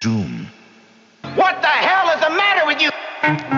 doom. What the hell is the matter with you?